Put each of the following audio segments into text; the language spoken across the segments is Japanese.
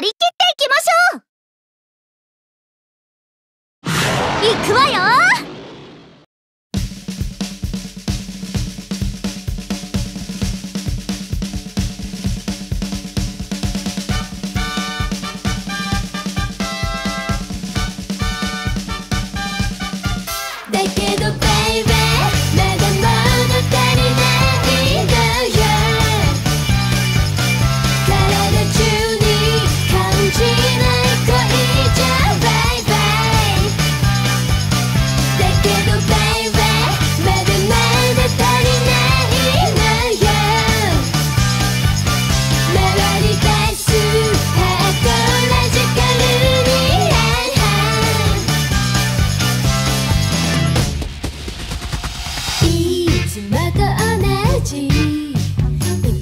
張り切っていきましょう。行くわよ「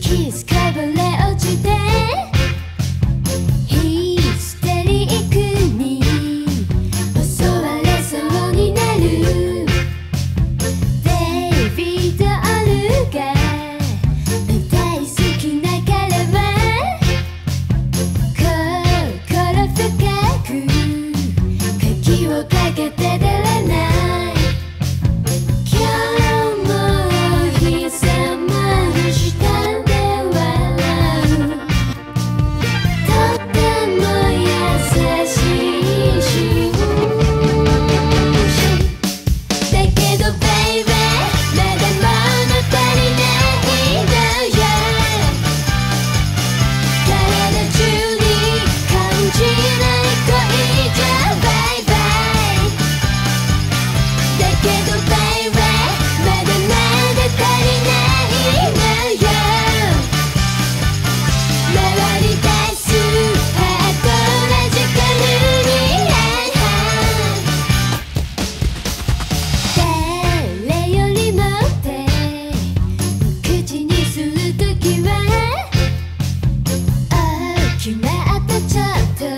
He's coming. chapter.